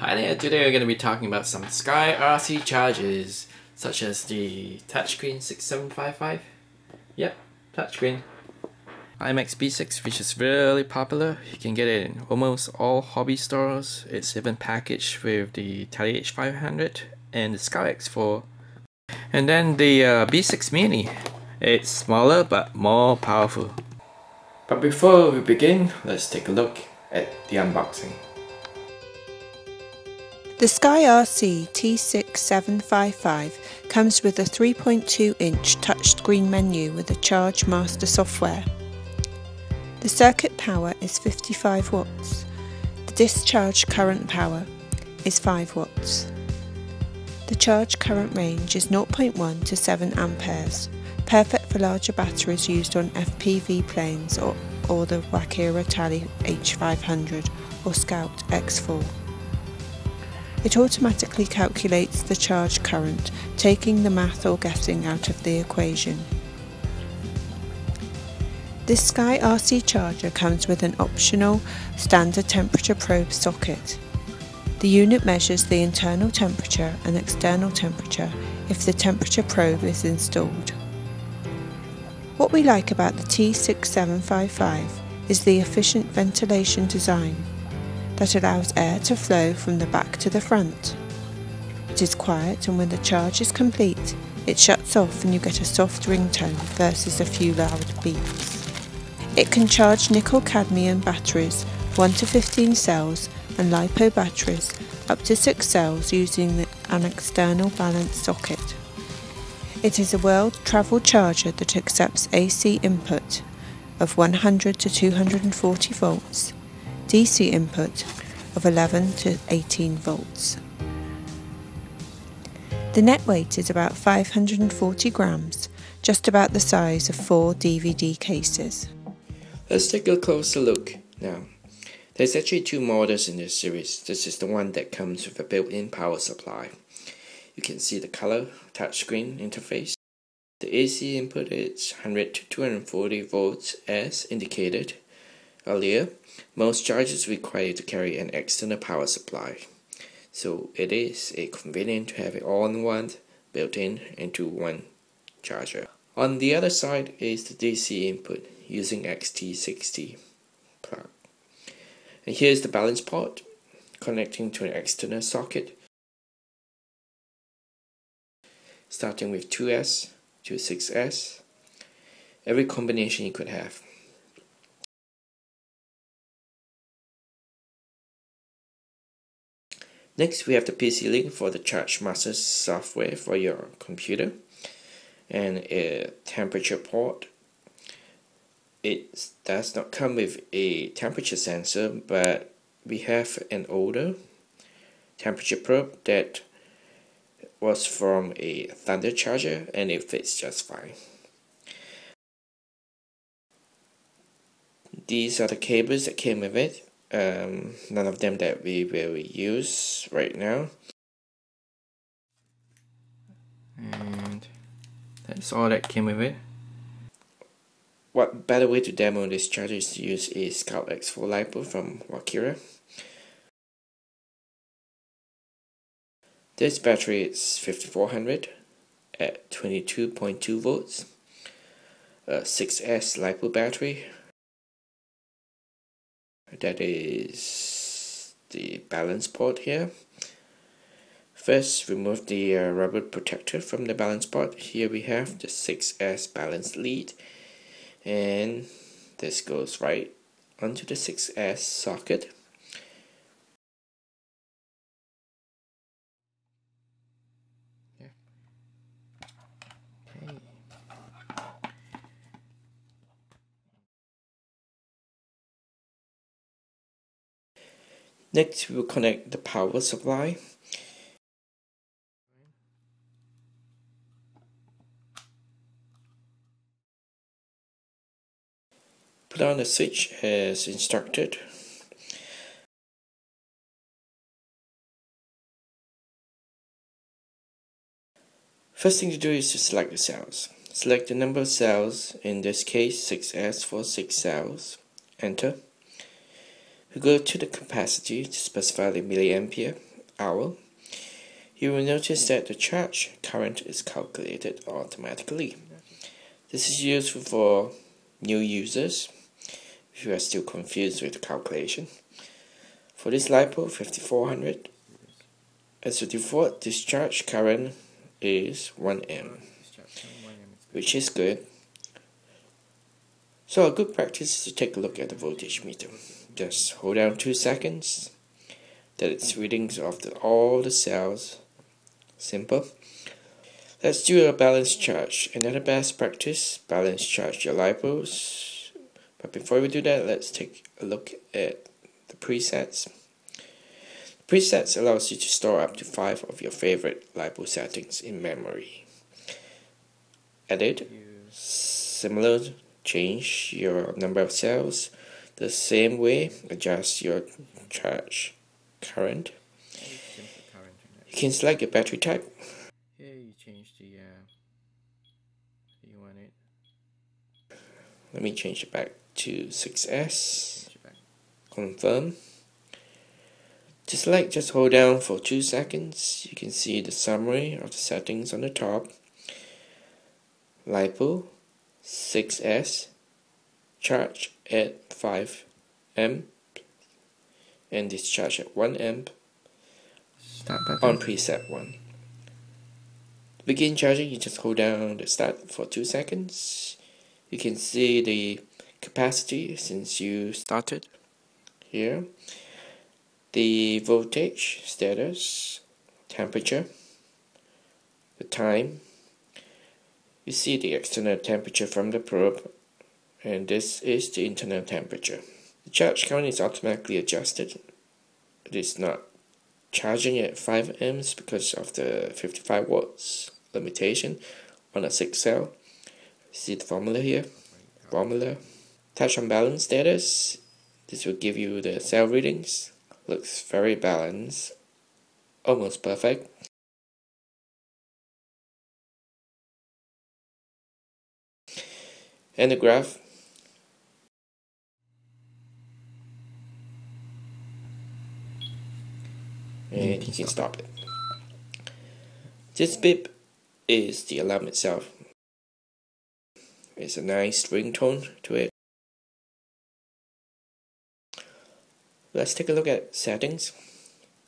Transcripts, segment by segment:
Hi there, today we're going to be talking about some Sky RC chargers, such as the touchscreen 6755. Yep, touchscreen. IMAX B6, which is really popular. You can get it in almost all hobby stores. It's even packaged with the Tali H500 and the Sky X4. And then the uh, B6 Mini. It's smaller but more powerful. But before we begin, let's take a look at the unboxing. The Sky RC T6755 comes with a 3.2 inch touchscreen menu with a Charge Master software. The circuit power is 55 watts. The discharge current power is 5 watts. The charge current range is 0.1 to 7 amperes, perfect for larger batteries used on FPV planes or, or the Walkera Tali H500 or Scout X4. It automatically calculates the charge current, taking the math or guessing out of the equation. This Sky RC charger comes with an optional standard temperature probe socket. The unit measures the internal temperature and external temperature if the temperature probe is installed. What we like about the T6755 is the efficient ventilation design that allows air to flow from the back to the front. It is quiet and when the charge is complete, it shuts off and you get a soft ringtone versus a few loud beeps. It can charge nickel cadmium batteries 1 to 15 cells and LiPo batteries up to 6 cells using an external balance socket. It is a world travel charger that accepts AC input of 100 to 240 volts DC input of 11 to 18 volts. The net weight is about 540 grams, just about the size of four DVD cases. Let's take a closer look now. There's actually two models in this series. This is the one that comes with a built-in power supply. You can see the color touchscreen interface. The AC input is 100 to 240 volts as indicated earlier, most chargers require you to carry an external power supply. So it is a convenient to have it all in one built in into one charger. On the other side is the DC input using XT60 plug. And here's the balance port connecting to an external socket starting with 2S to 6S. Every combination you could have. Next, we have the PC Link for the Charge Master software for your computer and a temperature port. It does not come with a temperature sensor, but we have an older temperature probe that was from a Thunder charger and it fits just fine. These are the cables that came with it um, none of them that we will use right now. And that's all that came with it. What better way to demo this charger is to use a Scout X4 LiPo from Walkera. This battery is 5400 at 22.2 volts a 6S LiPo battery that is the balance port here. First remove the uh, rubber protector from the balance port. Here we have the 6S balance lead. And this goes right onto the 6S socket Next, we will connect the power supply. Put on the switch as instructed. First thing to do is to select the cells. Select the number of cells, in this case 6S for 6 cells. Enter. We go to the capacity to specify the milliampere hour, you will notice that the charge current is calculated automatically. This is useful for new users if you are still confused with the calculation. For this LiPo 5400, as a default discharge current is 1 amp, which is good. So a good practice is to take a look at the voltage meter. Just hold down 2 seconds, that its readings of the, all the cells. Simple. Let's do a balance charge. Another best practice, balance charge your LiPos. But before we do that, let's take a look at the presets. Presets allows you to store up to 5 of your favorite LiPo settings in memory. Edit, similar, change your number of cells. The same way, adjust your charge current. You can select your battery type. Here you change the uh, you want it. Let me change it back to 6s confirm. To select just hold down for 2 seconds. You can see the summary of the settings on the top. LiPo 6s charge at 5 amp and discharge at 1 amp start button. on preset 1 begin charging, you just hold down the start for 2 seconds. You can see the capacity since you started here. The voltage, status, temperature, the time. You see the external temperature from the probe and this is the internal temperature. The charge current is automatically adjusted. It is not charging at 5 amps because of the 55 watts limitation on a 6 cell. See the formula here? Formula. Touch on balance status. This will give you the cell readings. Looks very balanced. Almost perfect. And the graph. And you can stop it. This beep is the alarm itself. It's a nice ringtone to it. Let's take a look at settings.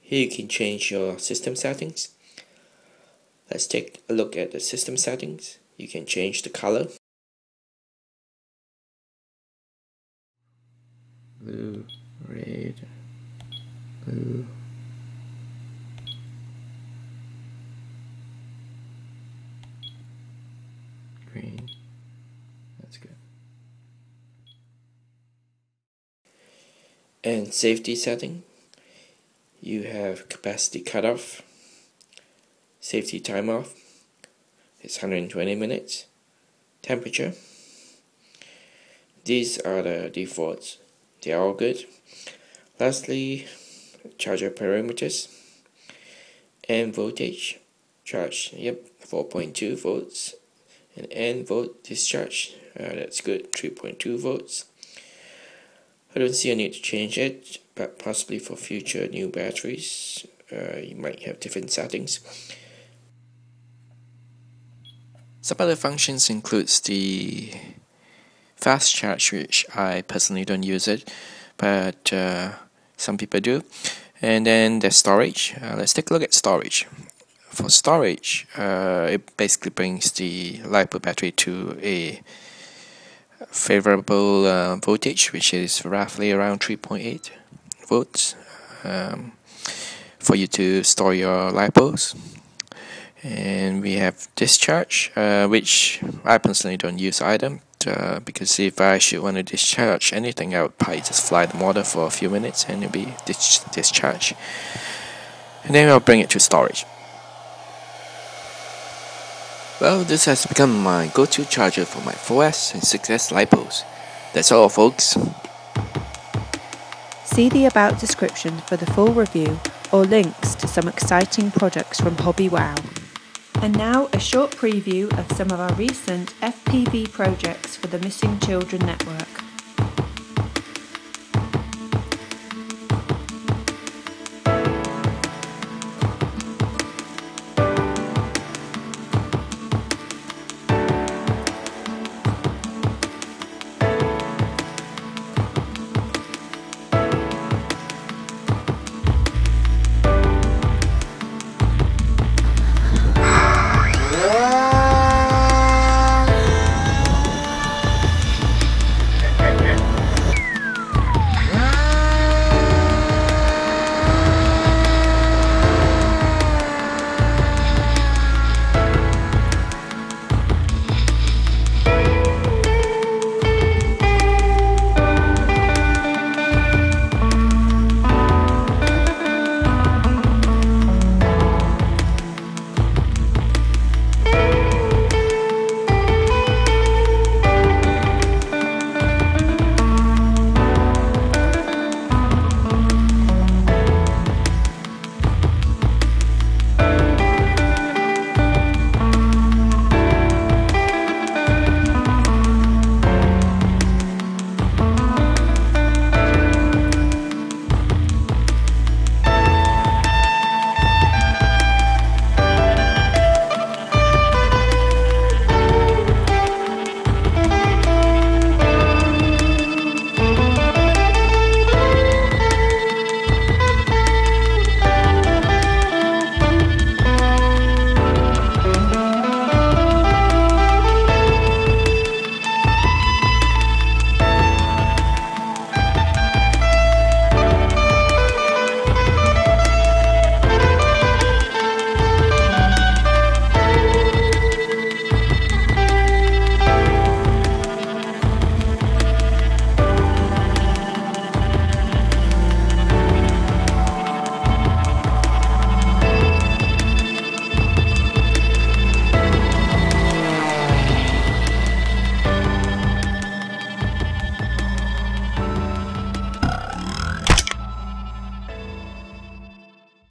Here you can change your system settings. Let's take a look at the system settings. You can change the color. Blue, red, blue, And safety setting, you have capacity cutoff, safety time off, it's 120 minutes, temperature. These are the defaults, they are all good. Lastly, charger parameters and voltage charge, yep, 4.2 volts. And N volt discharge uh, that's good 3.2 volts I don't see a need to change it but possibly for future new batteries uh, you might have different settings. Some other functions includes the fast charge which I personally don't use it but uh, some people do. And then the storage. Uh, let's take a look at storage. For storage, uh, it basically brings the LiPo battery to a favorable uh, voltage, which is roughly around 3.8 volts, um, for you to store your LiPos. And we have discharge, uh, which I personally don't use either, uh, because if I should want to discharge anything, I would probably just fly the motor for a few minutes and it'll be dis discharged. And then I'll bring it to storage. Well, this has become my go-to charger for my 4S and 6S LiPos. That's all folks. See the About description for the full review or links to some exciting products from Hobby Wow. And now a short preview of some of our recent FPV projects for the Missing Children Network.